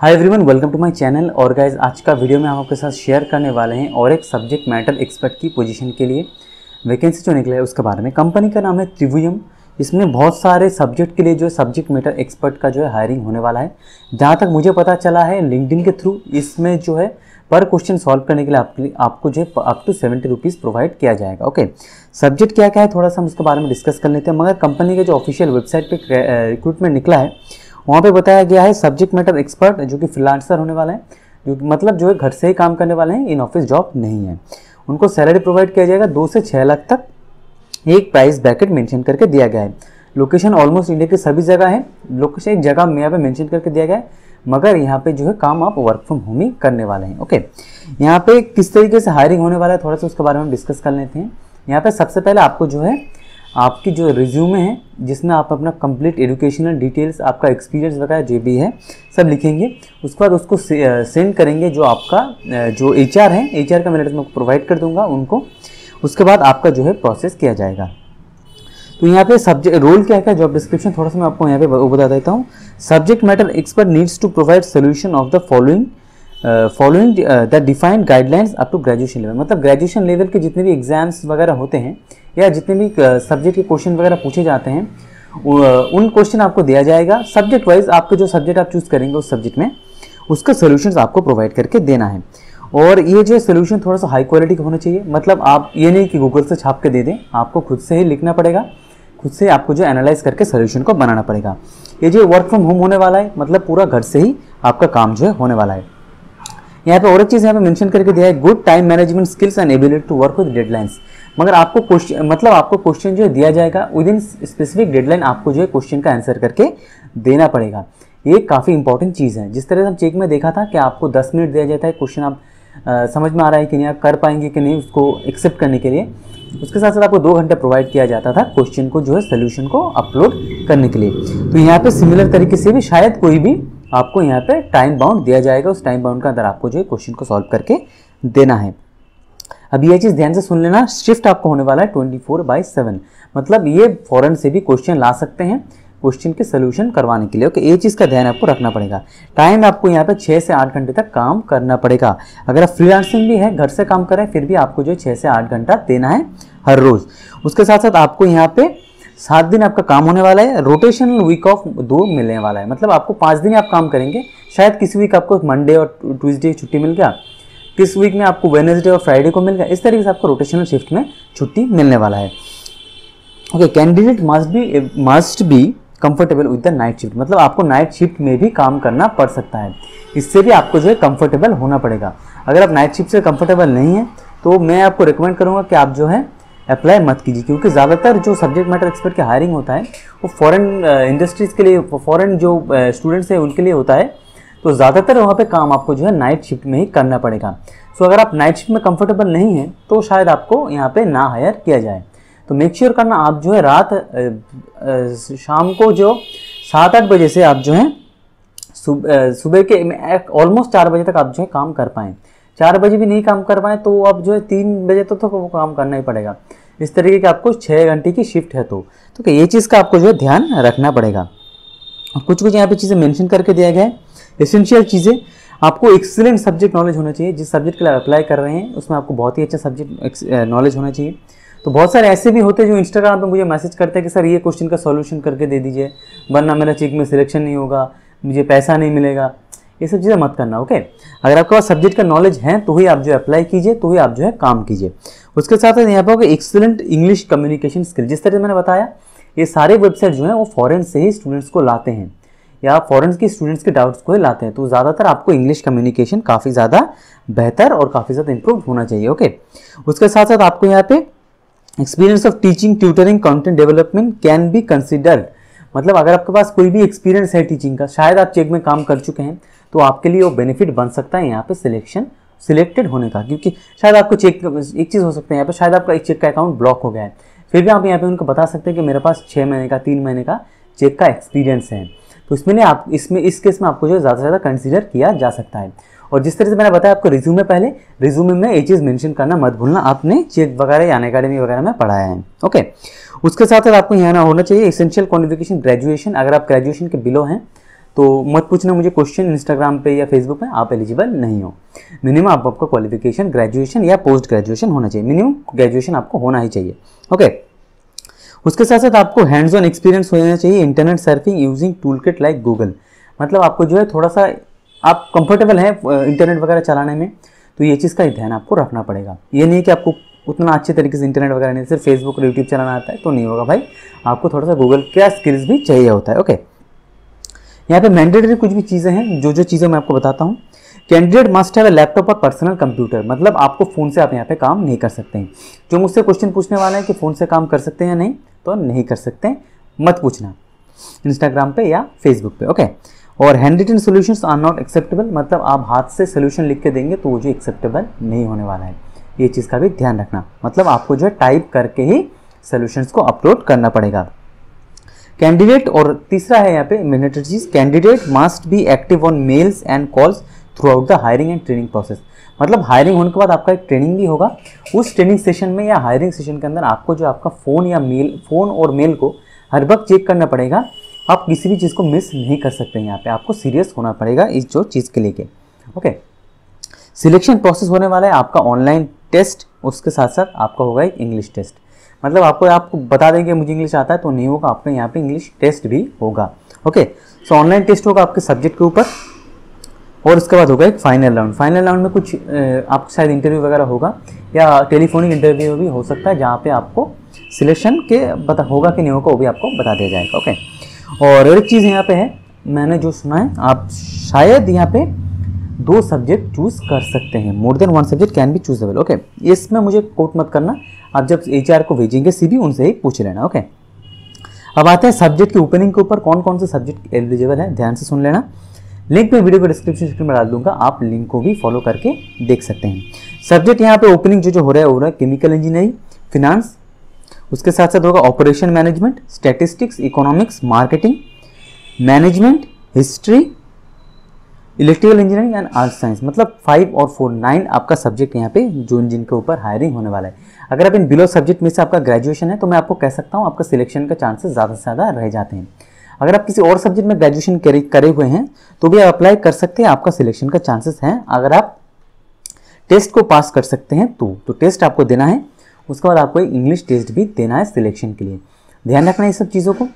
Hi everyone welcome to my channel और guys आज का वीडियो में हम आपके साथ शेयर करने वाले हैं और एक सब्जेक्ट मैटर एक्सपर्ट की पोजीशन के लिए वैकेंसी जो निकला है, उसके बारे में। कंपनी का नाम है त्रिभुयम इसमें बहुत सारे सब्जेक्ट के लिए जो सब्जेक्ट मैटर एक्सपर्ट का जो है हायरिंग होने वाला है। जहाँ तक मुझे पता चला है लिंकडिन के थ्रू इसमें जो है पर क्वेश्चन सॉल्व करने के लिए आपके आपको जो है up to seventy rupees provide किया जाएगा। ओके सब्जेक्ट क्या क्या है, थोड़ा सा हम उसके बारे में डिस्कस कर लेते हैं। मगर कंपनी के जो ऑफिशियल वेबसाइट पे रिक्रूटमेंट निकला है वहाँ पे बताया गया है सब्जेक्ट मैटर एक्सपर्ट जो कि फ्रीलांसर होने वाला है, जो मतलब जो है घर से ही काम करने वाले हैं इन ऑफ़िस जॉब नहीं है। उनको सैलरी प्रोवाइड किया जाएगा दो से छः लाख तक, एक प्राइस ब्रैकेट मेंशन करके दिया गया है। लोकेशन ऑलमोस्ट इंडिया की सभी जगह है। लोकेशन एक जगह में यहाँ पे मेंशन करके दिया गया है, मगर यहाँ पे जो है काम आप वर्क फ्रॉम होम ही करने वाले हैं ओके यहाँ पे किस तरीके से हायरिंग होने वाला है, थोड़ा सा उसके बारे में डिस्कस कर लेते हैं। यहाँ पे सबसे पहले आपको जो है आपकी जो रिज्यूमे है, जिसमें आप अपना कंप्लीट एजुकेशनल डिटेल्स आपका एक्सपीरियंस वगैरह जो भी है, सब लिखेंगे। उसके बाद उसको सेंड करेंगे जो आपका जो एचआर है। एचआर का मैं मैं प्रोवाइड कर दूँगा उनको। उसके बाद आपका जो है प्रोसेस किया जाएगा। तो यहाँ पे सब्जेक्ट रोल क्या है? जॉब डिस्क्रिप्शन थोड़ा सा मैं आपको यहाँ पे बता देता हूँ। Subject matter expert needs to provide solution of the following following the defined guidelines up to graduation level मतलब ग्रेजुएशन लेवल के जितने भी एग्ज़ाम्स वगैरह होते हैं या जितने भी सब्जेक्ट के क्वेश्चन वगैरह पूछे जाते हैं उन क्वेश्चन आपको दिया जाएगा। सब्जेक्ट वाइज आपके जो सब्जेक्ट आप चूज़ करेंगे उस सब्जेक्ट में, उसका सोल्यूशन आपको प्रोवाइड करके देना है। और ये जो सोल्यूशन थोड़ा सा हाई क्वालिटी का होना चाहिए मतलब आप ये नहीं कि गूगल से छाप के दे दें, आपको खुद से ही लिखना पड़ेगा, खुद से आपको जो एनालाइज करके सोल्यूशन को बनाना पड़ेगा। ये जो वर्क फ्रॉम होम होने वाला है मतलब पूरा घर से ही आपका काम जो है होने वाला है। यहाँ पे और एक चीज़ यहाँ पे मेंशन करके दिया है good time management skills and ability to work with deadlines मगर आपको क्वेश्चन मतलब आपको क्वेश्चन जो दिया जाएगा विद इन स्पेसिफिक डेडलाइन आपको जो है क्वेश्चन का आंसर करके देना पड़ेगा। ये काफ़ी इंपॉर्टेंट चीज़ है। जिस तरह से हम चेक में देखा था कि आपको 10 मिनट दिया जाता है क्वेश्चन आप आ, समझ में आ रहा है कि नहीं आप कर पाएँगे कि नहीं उसको एक्सेप्ट करने के लिए उसके साथ साथ आपको दो घंटे प्रोवाइड किया जाता था क्वेश्चन को जो है सोल्यूशन को अपलोड करने के लिए। तो यहाँ पे सिमिलर तरीके से भी शायद कोई भी आपको यहाँ पे टाइम बाउंड दिया जाएगा उस टाइम बाउंड के अंदर आपको जो है क्वेश्चन को सॉल्व करके देना है। अब ये चीज़ ध्यान से सुन लेना शिफ्ट आपको होने वाला है ट्वेंटी फोर बाई सेवन मतलब ये फॉरन से भी क्वेश्चन ला सकते हैं क्वेश्चन के सोल्यूशन करवाने के लिए। ओके ये चीज़ का ध्यान आपको रखना पड़ेगा। टाइम आपको यहाँ पे छः से आठ घंटे तक काम करना पड़ेगा। अगर आप फ्रीलांसिंग भी है, घर से काम करें फिर भी आपको जो है छः से आठ घंटा देना है हर रोज़। उसके साथ साथ आपको यहाँ पे सात दिन आपका काम होने वाला है रोटेशनल वीक ऑफ़ दो मिलने वाला है। मतलब आपको पाँच दिन आप काम करेंगे। शायद किसी वीक आपको मंडे और ट्यूजडे छुट्टी मिल गया किस वीक में आपको वेनसडे और फ्राइडे को मिल गया? इस तरीके से आपको रोटेशनल शिफ्ट में छुट्टी मिलने वाला है। Okay candidate must be must be comfortable with the night shift मतलब आपको नाइट शिफ्ट में भी काम करना पड़ सकता है। इससे भी आपको जो है कंफर्टेबल होना पड़ेगा। अगर आप नाइट शिफ्ट से कंफर्टेबल नहीं है तो मैं आपको रिकमेंड करूँगा कि आप जो है अप्लाई मत कीजिए। क्योंकि ज़्यादातर जो सब्जेक्ट मैटर एक्सपर्ट की हायरिंग होता है, वो फॉरेन इंडस्ट्रीज़ के लिए फॉरेन जो स्टूडेंट्स हैं, उनके लिए होता है। तो ज़्यादातर वहाँ पे काम आपको जो है नाइट शिफ्ट में ही करना पड़ेगा। सो अगर आप नाइट शिफ्ट में कंफर्टेबल नहीं हैं तो शायद आपको यहाँ पे ना हायर किया जाए। तो मेक श्योर sure करना आप जो है रात शाम को जो सात आठ बजे से आप जो है सुबह के ऑलमोस्ट चार बजे तक आप जो है काम कर पाएँ। चार बजे भी नहीं काम कर पाए तो आप जो है तीन बजे तो, तो वो काम करना ही पड़ेगा। इस तरीके की आपको छः घंटे की शिफ्ट है तो। तो ये चीज़ का आपको जो है ध्यान रखना पड़ेगा। कुछ कुछ यहाँ पे चीज़ें मेंशन करके दिया गया है। एसेंशियल चीज़ें, आपको एक्सीलेंट सब्जेक्ट नॉलेज होना चाहिए। जिस सब्जेक्ट के लिए अप्लाई कर रहे हैं, उसमें आपको बहुत ही अच्छा सब्जेक्ट नॉलेज होना चाहिए। तो बहुत सारे ऐसे भी होते हैं जो इंस्टाग्राम पे मुझे मैसेज करते हैं कि, सर, ये क्वेश्चन का सॉल्यूशन करके दे दीजिए, वरना मेरा चेक में सिलेक्शन नहीं होगा, मुझे पैसा नहीं मिलेगा। ये सब चीज़ें मत करना ओके अगर आपके पास सब्जेक्ट का नॉलेज है तो ही आप जो अप्लाई कीजिए तो ही आप जो है काम कीजिए। उसके साथ साथ यहाँ पर होगा एक्सलेंट इंग्लिश कम्युनिकेशन स्किल जिस तरह से मैंने बताया, ये सारे वेबसाइट जो हैं, वो फॉरेन से ही स्टूडेंट्स को लाते हैं। या फॉरेन के स्टूडेंट्स के डाउट्स को लाते हैं तो ज़्यादातर आपको इंग्लिश कम्युनिकेशन काफ़ी ज़्यादा बेहतर और काफ़ी ज़्यादा इंप्रूव होना चाहिए ओके उसके साथ साथ आपको यहाँ पे experience of teaching tutoring content development can be considered मतलब अगर आपके पास कोई भी एक्सपीरियंस है टीचिंग का, शायद आप चेक में काम कर चुके हैं तो आपके लिए वो बेनिफिट बन सकता है यहाँ पे सिलेक्शन सिलेक्टेड होने का, क्योंकि शायद आपको चेक एक चीज़ हो सकता है यहाँ पे, शायद आपका एक चेक का अकाउंट ब्लॉक हो गया है। फिर भी आप यहाँ पे उनको बता सकते हैं कि मेरे पास छः महीने का, तीन महीने का चेक का एक्सपीरियंस है। तो इसमें आप इसमें इस केस में आपको जो ज़्यादा से ज़्यादा कंसिडर किया जा सकता है। और जिस तरह से मैंने बताया आपको रिज्यूमे पहले रिज्यूमे में ये चीज़ मेंशन करना मत भूलना। आपने चेक वगैरह या अकेडमी वगैरह में पढ़ाया है। ओके उसके साथ साथ आपको यहाँ होना चाहिए एसेंशियल क्वालिफिकेशन ग्रेजुएशन अगर आप ग्रेजुएशन के बिलो हैं तो मत पूछना मुझे क्वेश्चन इंस्टाग्राम पे या फेसबुक पे आप एलिजिबल नहीं हो। मिनिमम आप, आपका क्वालिफिकेशन ग्रेजुएशन या पोस्ट ग्रेजुएशन होना चाहिए। मिनिमम ग्रेजुएशन आपको होना ही चाहिए। ओके उसके साथ साथ आपको हैंड्स ऑन एक्सपीरियंस होना चाहिए internet surfing using tool kit like Google मतलब आपको जो है थोड़ा सा आप कंफर्टेबल हैं इंटरनेट वगैरह चलाने में तो ये चीज़ का ध्यान आपको रखना पड़ेगा। ये नहीं कि आपको उतना अच्छे तरीके से इंटरनेट वगैरह नहीं, सिर्फ़ फेसबुक और यूट्यूब चलाना आता है तो नहीं होगा भाई। आपको थोड़ा सा गूगल क्या स्किल्स भी चाहिए होता है ओके यहाँ पे मैंडेटरी कुछ भी चीज़ें हैं जो जो चीज़ें मैं आपको बताता हूँ। कैंडिडेट मस्ट हैव लैपटॉप और पर्सनल कंप्यूटर मतलब आपको फ़ोन से आप यहाँ पे काम नहीं कर सकते हैं। जो मुझसे क्वेश्चन पूछने वाला है कि फ़ोन से काम कर सकते हैं या नहीं तो नहीं कर सकते, मत पूछना। इंस्टाग्राम पे या फेसबुक पे ओके और hand written solutions are not acceptable मतलब आप हाथ से सोल्यूशन लिख के देंगे तो वो जो एक्सेप्टेबल नहीं होने वाला है। ये चीज़ का भी ध्यान रखना। मतलब आपको जो है टाइप करके ही सोल्यूशंस को अपलोड करना पड़ेगा। कैंडिडेट और तीसरा है यहाँ पे minute cheese candidate must be active on mails and calls throughout the hiring and training process मतलब हायरिंग होने के बाद आपका एक ट्रेनिंग भी होगा। उस ट्रेनिंग सेशन में या हायरिंग सेशन के अंदर आपको जो आपका फ़ोन या मेल फ़ोन और मेल को हर वक्त चेक करना पड़ेगा। आप किसी भी चीज़ को मिस नहीं कर सकते यहाँ पे। आपको सीरियस होना पड़ेगा इस जो चीज़ के लेके। ओके सिलेक्शन प्रोसेस होने वाला है आपका ऑनलाइन टेस्ट उसके साथ साथ आपका होगा एक इंग्लिश टेस्ट मतलब आपको आपको बता देंगे मुझे इंग्लिश आता है तो नहीं होगा, आपका यहाँ पे इंग्लिश टेस्ट भी होगा। ओके सो ऑनलाइन टेस्ट होगा आपके सब्जेक्ट के ऊपर। और उसके बाद होगा एक फाइनल राउंड फाइनल राउंड में कुछ आपको शायद इंटरव्यू वगैरह होगा या टेलीफोनिक इंटरव्यू भी हो सकता है जहाँ पे आपको सिलेक्शन के बता, होगा कि नहीं होगा वो भी आपको बता दिया जाएगा ओके और एक चीज़ यहाँ पे है, मैंने जो सुना है, आप शायद यहाँ पे दो सब्जेक्ट चूज़ कर सकते हैं more than one subject can be choosable okay इसमें मुझे कोट मत करना, आप जब एचआर को भेजेंगे सी उनसे ही पूछ लेना ओके अब आते हैं सब्जेक्ट की ओपनिंग के ऊपर कौन कौन से सब्जेक्ट एलिजिबल है, ध्यान से सुन लेना। लिंक मैं वीडियो को डिस्क्रिप्शन में डाल दूँगा, आप लिंक को भी फॉलो करके देख सकते हैं। सब्जेक्ट यहाँ पे ओपनिंग जो जो हो रहा है हो रहा है केमिकल इंजीनियरिंग फिनांस उसके साथ साथ होगा operation management statistics economics marketing management history electrical engineering and art science मतलब फाइव और फोर नाइन आपका सब्जेक्ट यहाँ पे जो जिनके ऊपर हायरिंग होने वाला है। अगर आप इन बिलो सब्जेक्ट में से आपका ग्रेजुएशन है तो मैं आपको कह सकता हूँ, आपका सिलेक्शन का चांसेस ज़्यादा से ज़्यादा रह जाते हैं। अगर आप किसी और सब्जेक्ट में ग्रेजुएशन करे हुए हैं तो भी आप अप्लाई कर सकते हैं, आपका सिलेक्शन का चांसेस हैं। अगर आप टेस्ट को पास कर सकते हैं तो तो टेस्ट आपको देना है। उसके बाद आपको इंग्लिश टेस्ट भी देना है सिलेक्शन के लिए। ध्यान रखना इस सब चीज़ों को।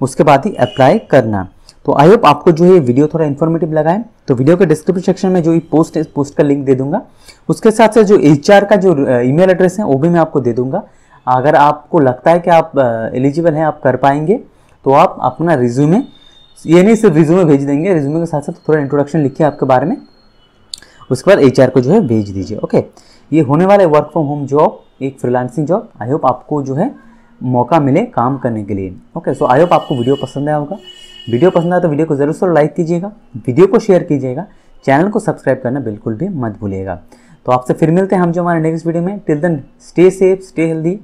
उसके बाद ही अप्लाई करना। तो आई होप आपको जो है वीडियो थोड़ा इन्फॉर्मेटिव लगा है। तो वीडियो के डिस्क्रिप्शन सेक्शन में जो ये पोस्ट है पोस्ट का लिंक दे दूँगा। उसके साथ साथ जो एचआर का जो ईमेल एड्रेस है, वो भी मैं आपको दे दूँगा। अगर आपको लगता है कि आप एलिजिबल हैं, आप कर पाएँगे। तो आप अपना रिज्यूमे ये नहीं सिर्फ़ रिज्यूमे भेज देंगे रिज्यूमे के साथ साथ थोड़ा इंट्रोडक्शन लिखिए आपके बारे में। उसके बाद एचआर को जो है भेज दीजिए ओके ये होने वाले वर्क फ्रॉम होम जॉब एक फ्रीलांसिंग जॉब आई होप आपको जो है मौका मिले काम करने के लिए ओके सो आई होप आपको वीडियो पसंद आया होगा। वीडियो पसंद आया तो वीडियो को ज़रूर से लाइक कीजिएगा वीडियो को शेयर कीजिएगा चैनल को सब्सक्राइब करना बिल्कुल भी मत भूलिएगा। तो आपसे फिर मिलते हैं हम जो हमारे नेक्स्ट वीडियो में। Till then stay safe stay healthy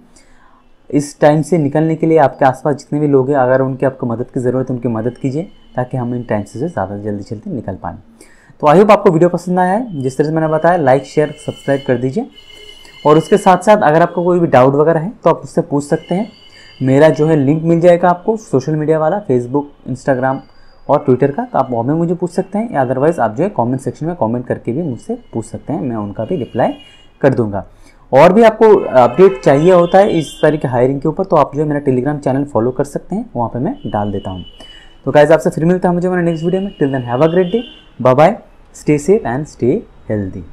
इस टाइम से निकलने के लिए आपके आसपास जितने भी लोग हैं, अगर उनकी आपको मदद की ज़रूरत है, उनकी मदद कीजिए, ताकि हम इन टाइम से ज़्यादा जल्दी जल्दी निकल पाएँ। तो आई होप आपको वीडियो पसंद आया है। जिस तरह से मैंने बताया लाइक शेयर सब्सक्राइब कर दीजिए। और उसके साथ साथ अगर आपको कोई भी डाउट वगैरह है तो आप उससे पूछ सकते हैं। मेरा जो है लिंक मिल जाएगा आपको सोशल मीडिया वाला फेसबुक इंस्टाग्राम और ट्विटर का तो आप वहाँ में मुझे पूछ सकते हैं। या अदरवाइज़ आप जो है कमेंट सेक्शन में कमेंट करके भी मुझसे पूछ सकते हैं, मैं उनका भी रिप्लाई कर दूँगा। और भी आपको अपडेट चाहिए होता है इस तरह के हायरिंग के ऊपर तो आप जो है मेरा टेलीग्राम चैनल फॉलो कर सकते हैं, वहाँ पर मैं डाल देता हूँ। तो गाइज़ आपसे फिर मिलता है मुझे मेरे नेक्स्ट वीडियो में। Till then have a great day bye bye stay safe and stay healthy